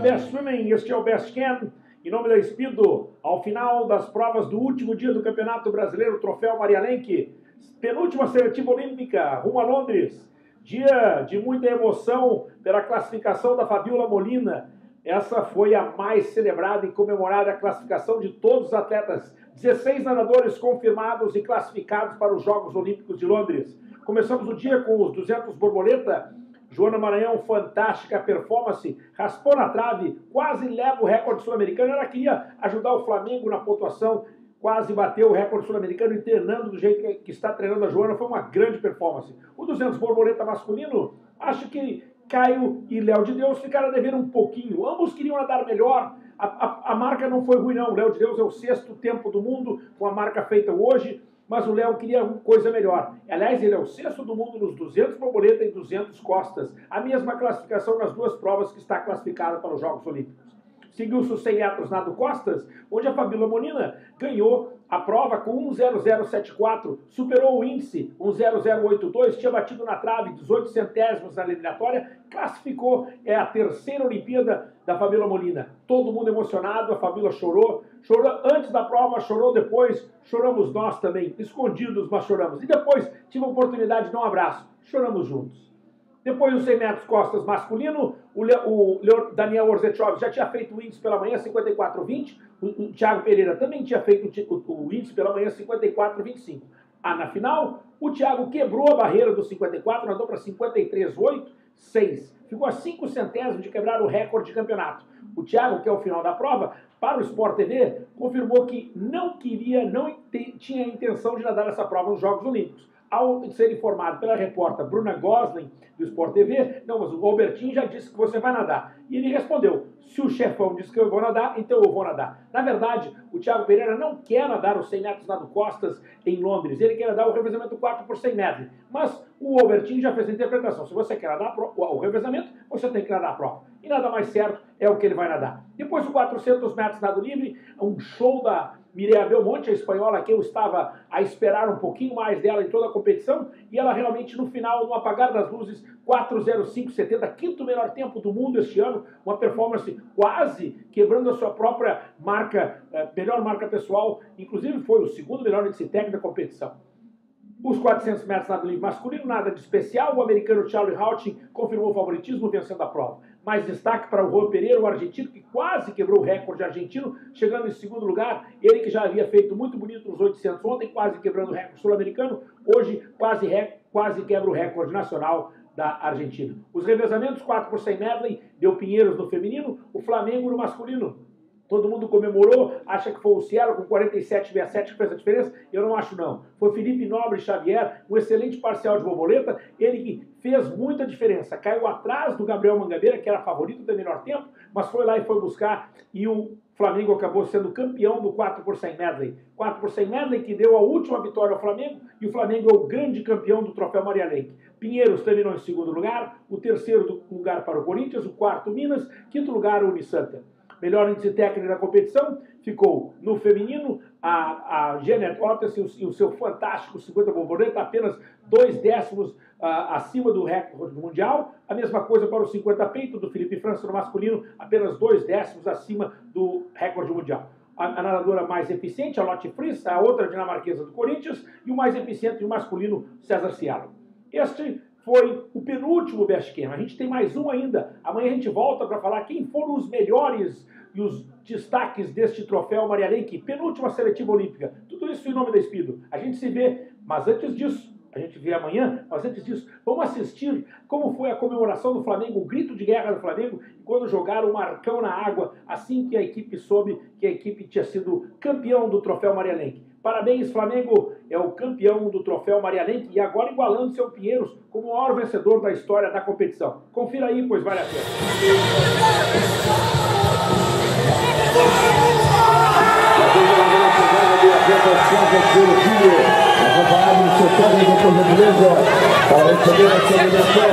Best Swimming, este é o Best Can. Em nome da Espido, ao final das provas do último dia do Campeonato Brasileiro, Troféu Maria Lenk, penúltima seletiva olímpica, rumo a Londres. Dia de muita emoção pela classificação da Fabiola Molina. Essa foi a mais celebrada e comemorada classificação de todos os atletas. 16 nadadores confirmados e classificados para os Jogos Olímpicos de Londres. Começamos o dia com os 200 borboleta Joana Maranhão, fantástica performance, raspou na trave, quase leva o recorde sul-americano. Ela queria ajudar o Flamengo na pontuação, quase bateu o recorde sul-americano e treinando do jeito que está treinando a Joana. Foi uma grande performance. O 200 borboleta masculino, acho que Caio e Léo de Deus ficaram a dever um pouquinho. Ambos queriam nadar melhor. A, a, a marca não foi ruim, não. Léo de Deus é o sexto tempo do mundo, com a marca feita hoje mas o Léo queria coisa melhor. Aliás, ele é o sexto do mundo nos 200 borboleta e 200 costas. A mesma classificação nas duas provas que está classificada para os Jogos Olímpicos. Seguiu-se os 100 metros nado costas, onde a Fabíola Monina ganhou a prova com 1,0074, superou o índice 1,0082, tinha batido na trave 18 centésimos na eliminatória, classificou, é a terceira Olimpíada da Fabíola Molina. Todo mundo emocionado, a Fabíola chorou, chorou antes da prova, chorou depois, choramos nós também, escondidos, mas choramos. E depois tive a oportunidade de dar um abraço, choramos juntos. Depois dos 100 metros costas masculino, o, Le, o Daniel Orzechov já tinha feito o índice pela manhã 54,20. O, o Thiago Pereira também tinha feito o, o índice pela manhã 54,25. Ah, na final, o Thiago quebrou a barreira dos 54, nadou para 53,8, 6. Ficou a 5 centésimos de quebrar o recorde de campeonato. O Thiago, que é o final da prova, para o Sport TV, confirmou que não queria, não tinha intenção de nadar essa prova nos Jogos Olímpicos ao ser informado pela repórter Bruna Gosling, do Sport TV, não, mas o Albertinho já disse que você vai nadar. E ele respondeu, se o chefão disse que eu vou nadar, então eu vou nadar. Na verdade, o Thiago Pereira não quer nadar os 100 metros nado costas em Londres, ele quer nadar o revezamento 4 por 100 metros. Mas o Albertinho já fez a interpretação, se você quer nadar o revezamento, você tem que nadar a prova. E nada mais certo é o que ele vai nadar. Depois, o 400 metros nado livre, um show da Mireia Belmonte, a espanhola, que eu estava a esperar um pouquinho mais dela em toda a competição, e ela realmente no final, no apagar das luzes, 4:05:70, quinto melhor tempo do mundo este ano, uma performance quase quebrando a sua própria marca, eh, melhor marca pessoal, inclusive foi o segundo melhor índice técnico da competição. Os 400 metros nado livre masculino, nada de especial. O americano Charlie Houghton confirmou o favoritismo vencendo a prova. Mais destaque para o Juan Pereira, o argentino, que quase quebrou o recorde argentino, chegando em segundo lugar. Ele que já havia feito muito bonito nos 800 ontem, quase quebrando o recorde sul-americano. Hoje quase, quase quebra o recorde nacional da Argentina. Os revezamentos 4 por 100 medley, deu Pinheiros no feminino, o Flamengo no masculino. Todo mundo comemorou, acha que foi o Cielo com 47,67 que fez a diferença? Eu não acho não. Foi Felipe Nobre Xavier, um excelente parcial de borboleta, ele que fez muita diferença. Caiu atrás do Gabriel Mangabeira, que era favorito do menor tempo, mas foi lá e foi buscar e o Flamengo acabou sendo campeão do 4 por 100 medley. 4 por 100 medley que deu a última vitória ao Flamengo e o Flamengo é o grande campeão do troféu Maria Lenk. Pinheiros terminou em segundo lugar, o terceiro lugar para o Corinthians, o quarto Minas, quinto lugar o Unisanta. Melhor índice técnico da competição ficou no feminino a, a Janet Otis e o, seu fantástico 50 borboleta, apenas dois décimos uh, acima do recorde mundial. A mesma coisa para o 50 peito do Felipe França no masculino, apenas dois décimos acima do recorde mundial. A, nadadora mais eficiente, a Lotte Fries, a outra dinamarquesa do Corinthians, e o mais eficiente no masculino, César Cialo. Este foi o penúltimo Best Camp. A gente tem mais um ainda. Amanhã a gente volta para falar quem foram os melhores e os destaques deste troféu Maria Lenk, penúltima seletiva olímpica. Tudo isso em nome da Espido. A gente se vê, mas antes disso, a gente vê amanhã, mas antes disso, vamos assistir como foi a comemoração do Flamengo, o grito de guerra do Flamengo, quando jogaram o Marcão na água, assim que a equipe soube que a equipe tinha sido campeão do troféu Maria Lenk. Parabéns, Flamengo é o campeão do troféu Maria Lenk e agora igualando seu Pinheiros como o maior vencedor da história da competição. Confira aí, pois vale a pena. para receber a sua direção.